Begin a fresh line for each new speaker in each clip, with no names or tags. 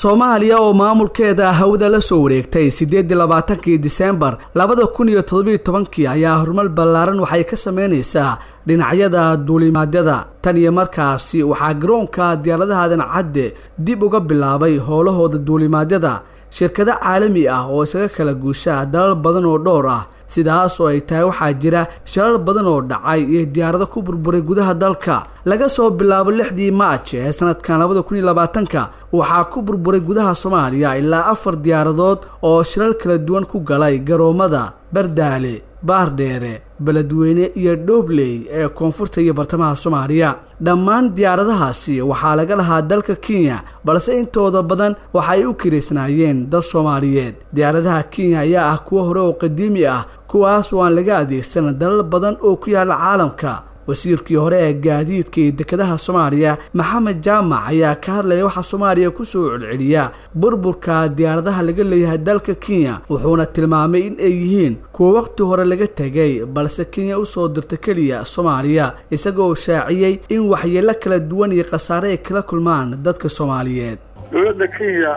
soomaaliya oo maamulkeeda hawada la soo wareegtay siddeedii labaatankii diseembar labada kun iyo toddobiyo tobankii ayaa horumar ballaaran waxay ka sameynaysaa dhinacyada duulimaadyada tan iyo markaasi waxaa garoonka diyaaradaha dancadde dib uga bilaabay howlahooda duulimaadyada shirkado caalami ah oo isaga kala guusha dalal badan oo dhowr ah sidaas oo ay tahay waxaa jira shilal badan oo dhacay iyo diyaarado ku burburay gudaha dalka. Laga soo bilaabo lixdii maaj ee sanadkan labada kun labaatanka waxaa ku burburay gudaha soomaaliya ilaa afar diyaaradood oo shilal kala duwan ku galay garoomada bardaale baardheere beledweyne iyo dhoobley ee koonfurta iyo bartamaha soomaaliya. Dhammaan diyaaradahaasi waxaa laga lahaa dalka kenya balse intooda badan waxa ay u kiraysnaayeen dad soomaaliyeed. Diyaaradaha kenya ayaa ah kuwo hore oo qadiimi ah kuwaas oo aan laga adeegsan dalal badan oo ku yaalla caalamka wasiirkii hore ee gaadiidka iyo dekedaha soomaaliya maxamed jaamac ayaa ka hadlaya waxaa soomaaliya ku soo celceliya burburka diyaaradaha laga leeyahay dalka kenya wuxuuna tilmaamay in ay yihiin kuwa waqti hore laga tegay balse kenya u soo dirta keliya soomaaliya isagoo shaaciyey in waxyeelo kala duwan iyo khasaare ay kala kulmaan dadka soomaaliyeed.
Dowladda kenya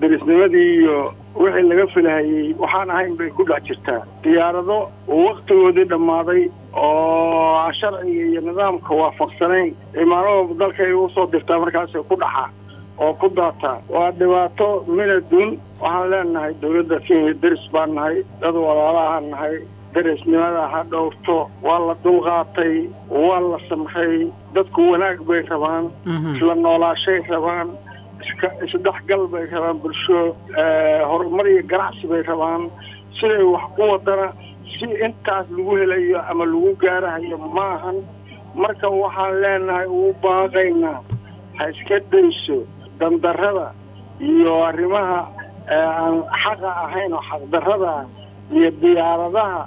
derisnimadii iyo wixii laga filahayey waxaan ahayn bay ku dhex jirtaa. Diyaarado waktigoodii dhammaaday oo sharciga iyo nidaamka waafaqsanayn. Imaanahooda dalka ay u soo dirtaa markaasay ku dhaxa oo ku daataa waa dhibaato minadun waxaan leenahay dowladda kenya deris baan nahay dad walaalahaan nahay derisnimada ha dhowrto waa la dulqaatay waa la samxay dadku wanaag bay rabaan isla noolaashay rabaan isdhexgal bay rabaan bulsho horumar iyo ganacsi bay rabaan. Siday wax ku wadana si intaas lagu helayo ama lagu gaarahayo maahan. Marka waxaan leenahay ugu baaqaynaa ha iska dayso dandarrada iyo arrimaha aan xaqa ahayn oo xaqdarrada iyo diyaaradaha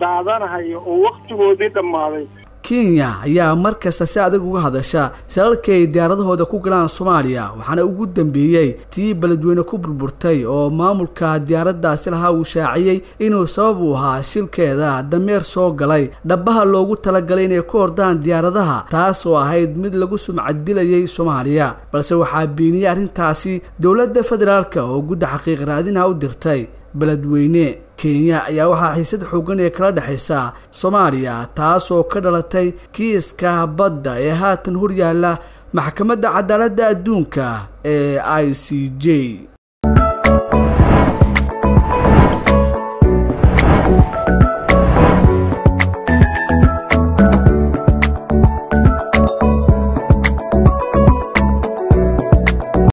daadanahaya oo waktigoodii dhammaaday
kenya ayaa mar kasta si adag uga hadasha shalalkii ay diyaaradahooda ku galaan soomaaliya waxaana ugu dambeeyey tii beledweyne ku burburtay oo maamulka diyaaraddaasi lahaa uu shaaciyey inuu sabab u ahaa shilkeeda dameer soo galay. Dhabaha loogu talagalay inay ku hordaan diyaaradaha taas oo ahayd mid lagu sumcadilayay soomaaliya balse waxaa beeniyey arrintaasi dowladda federaalk oo gudda xaqiiq raadinaha u dirtay beledweyne kenya ayaa waxaa xiisad xoogan ee kala dhexaysa soomaaliya taas oo ka dhalatay kiiska badda ee haatan horyaalla maxkamadda cadaaladda adduunka ee i c j